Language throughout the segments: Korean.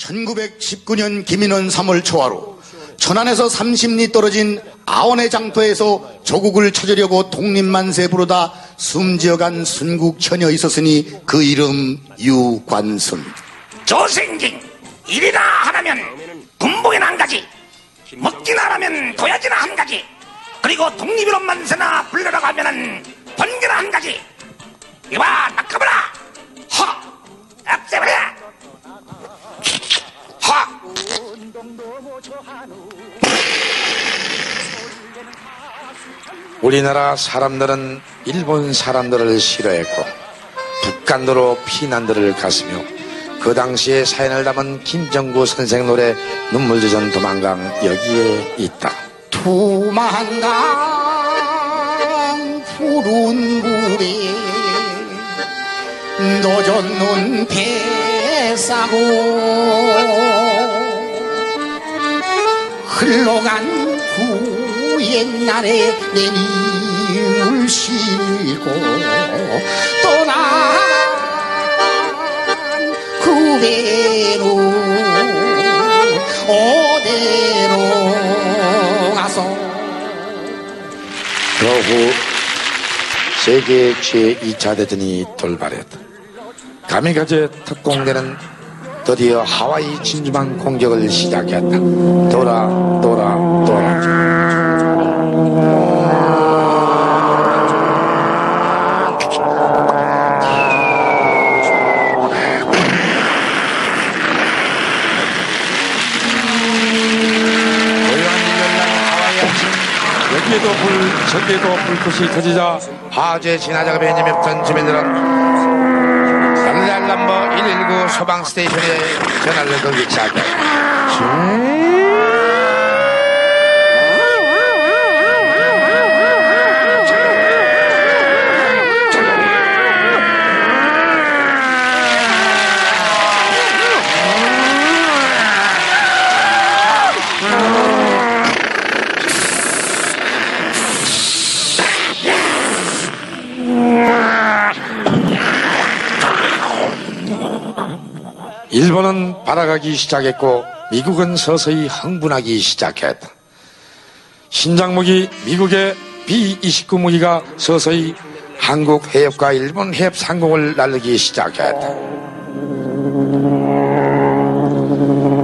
1919년 김인원 3월 초하루 천안에서 30리 떨어진 아원의 장터에서 조국을 찾으려고 독립만세 부르다 숨지어간 순국 처녀 있었으니 그 이름 유관순. 조생진 일이나 하라면 군복이나 한 가지 먹기나 하라면 도야지나 한 가지 그리고 독립이론 만세나 불러라고 하면은 번개나 한 가지. 이봐 낚아보라 허! 없애버려 허 우리나라 사람들은 일본 사람들을 싫어했고 북한도로 피난들을 갔으며 그 당시에 사연을 담은 김정구 선생 노래 눈물 젖은 도망강 여기에 있다. 도망강 푸른 굴에 노젓는 배 싸고 흘러간 그 옛날에 내 님을 싣고 떠난 그 배로 어디로 가서 그후 세계 제2차 대전이 돌발했다. 가미가제 특공대는 드디어 하와이 진주만 공격을 시작했다. 돌아, 돌아, 돌아. 여기에도 불 저기에도 불꽃이 터지자 화재 진화 작업에 연임했던 주민들은 119 소방 스테이션에 전화를 걸기 시작했다 일본은 발아가기 시작했고 미국은 서서히 흥분하기 시작했다. 신장무기 미국의 B-29 무기가 서서히 한국 해협과 일본 해협 상공을 날르기 시작했다.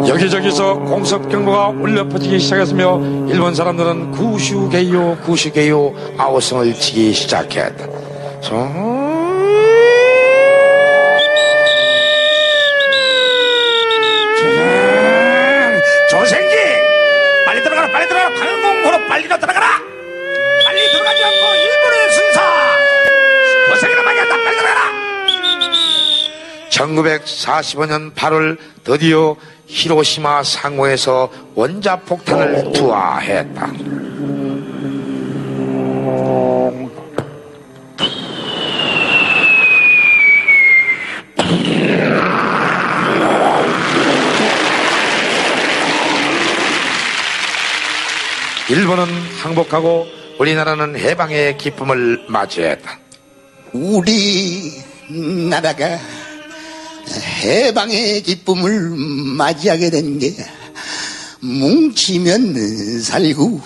여기저기서 공습 경보가 울려 퍼지기 시작했으며 일본 사람들은 구슈게요 구슈게요 아우성을 치기 시작했다. 1945년 8월 드디어 히로시마 상호에서 원자폭탄을 투하했다. 일본은 항복하고 우리나라는 해방의 기쁨을 맞이했다. 우리 나라가 해방의 기쁨을 맞이하게 된 게 뭉치면 살고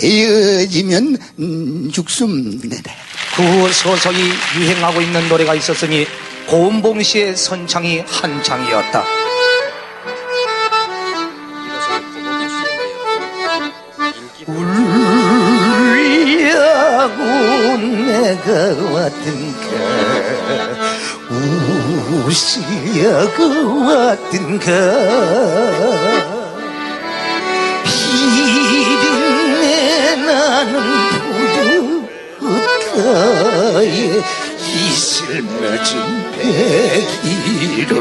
헤어지면 죽습니다. 그후 서서히 유행하고 있는 노래가 있었으니 고은봉 씨의 선창이 한창이었다. 울려고 내가 왔든 가 웃으려고 왔든가 비린내 나는 부두가에 이슬 맺은 백이로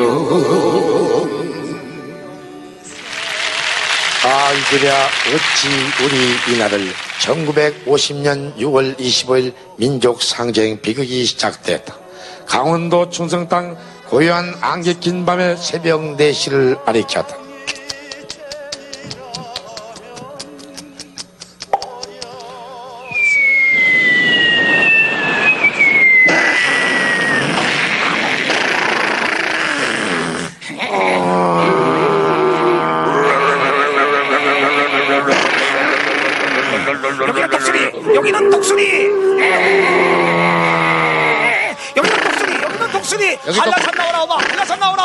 아 이들야 어찌 우리 이 날을 1950년 6월 25일 민족상쟁 비극이 시작됐다. 강원도 충성 땅 고요한 안개 낀 밤의 새벽 4시를 아리켰다.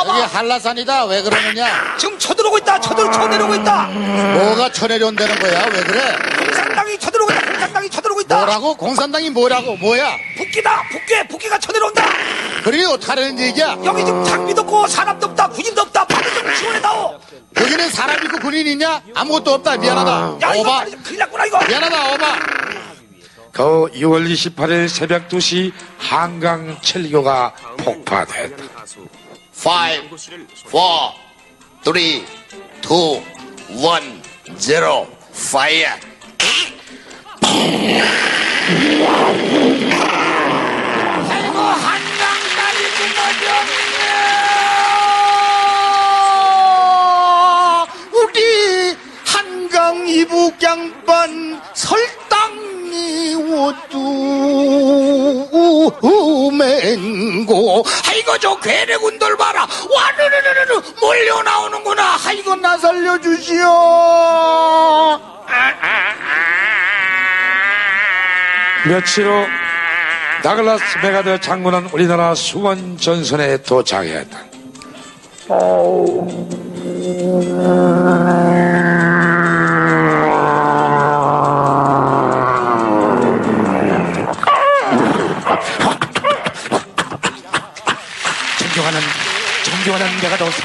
여기 한라산이다. 왜 그러느냐? 지금 쳐들어오고 있다. 쳐들 쳐내려오고 있다. 뭐가 쳐내려온다는 거야? 왜 그래? 공산당이 쳐들어오고 있다. 공산당이 쳐들어오고 있다. 뭐라고? 공산당이 뭐라고? 뭐야? 북기다. 북괴. 북기가 쳐내려온다. 그게 어떡하라는 얘기야? 여기 지금 장비도 없고 사람도 없다. 군인도 없다. 빨리 좀 지원해다오. 여기는 사람 있고 군인 있냐? 아무것도 없다. 미안하다. 야 오바. 큰일 났구나 이거. 미안하다. 오바. 그 6월 28일 새벽 2시 한강 천리교가 폭파됐다. 5, 4, 3, 2, 1, 0, fire. 아이고 한강 다리 구멍이네 우리 한강 이북 양반 설 오두맨고. 아이고 저 괴뢰군들 봐라. 와르르르르 몰려 나오는구나. 아이고 나 살려주시오. 며칠 후 다글라스 맥아더 장군은 우리나라 수원 전선에 도착했다.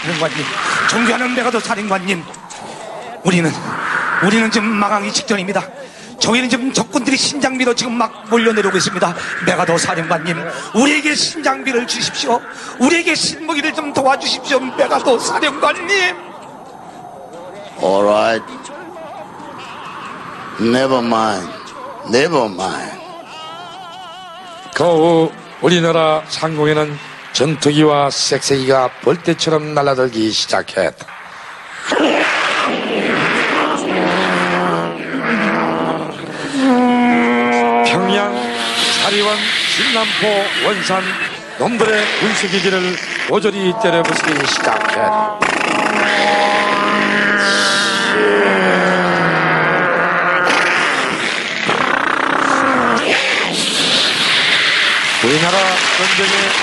사령관님, 존경하는 메가더 사령관님, 우리는 우리는 지금 망하기 직전입니다. 저희는 지금 적군들이 신장비로 지금 막 몰려내려오고 있습니다. 메가더 사령관님, 우리에게 신장비를 주십시오. 우리에게 신무기를 좀 도와주십시오. 메가더 사령관님. Alright. Never mind. Never mind. 그 후 우리나라 상공에는 전투기와 색색이가 벌떼처럼 날아들기 시작했다. 평양, 사리원, 진남포, 원산 놈들의 군수기지를 모조리 때려부수기 시작했다. 우리나라 전쟁에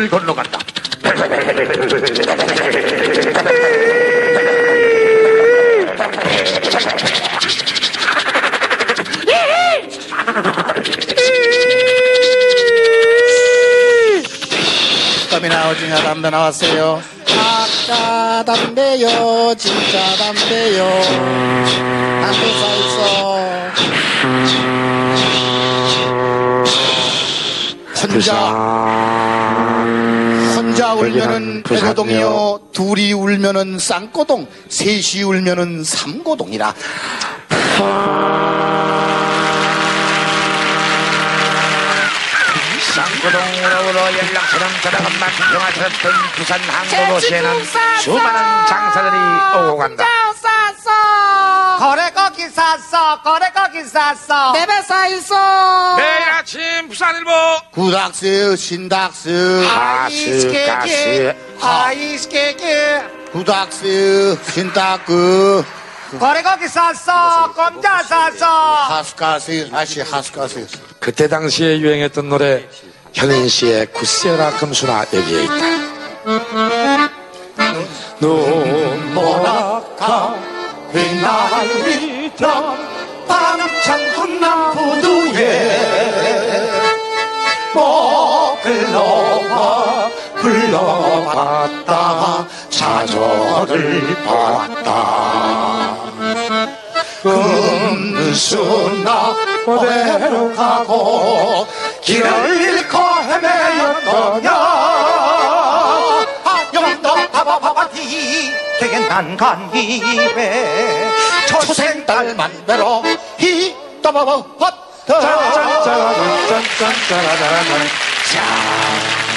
다리를 건너간다. 땀이 나오지냐 담배 나왔어요? 아까 담배요 진짜 담배요. 담배 사 있어 혼자. 혼자 울면은 부산, 백고동이요. 둘이 울면은 쌍고동 셋이 울면은 삼고동이라. 쌍구동으로 연락처럼 저작업만 평화스럽던 부산 항구도시에는 수많은 장사들이 오고 간다. 거래 거기 샀어 거래 거기 샀어 내배 사 있어. 매일 아침 부산일보. 구닥스 신닥스. 가스 가스. 아이스케이크. 구닥스 신닥스. 거래 거기 샀어 검자 샀어 하스가스 아시 하스가스. 그때 당시에 유행했던 노래 현인 씨의 구세라 금수나 여기에 있다. 눈보라가 휘 날리던 바람찬 군남부두에 목을 놓아 불러봤다 좌절을 봤다. 금수나 고대로 가고 길을 잃고 헤매였더냐? 여기도 바바바바디 되게 난간 입에 초생딸 만배로 히또 빠바바 헛 짠짠짜라짠짠짠짜라짠 자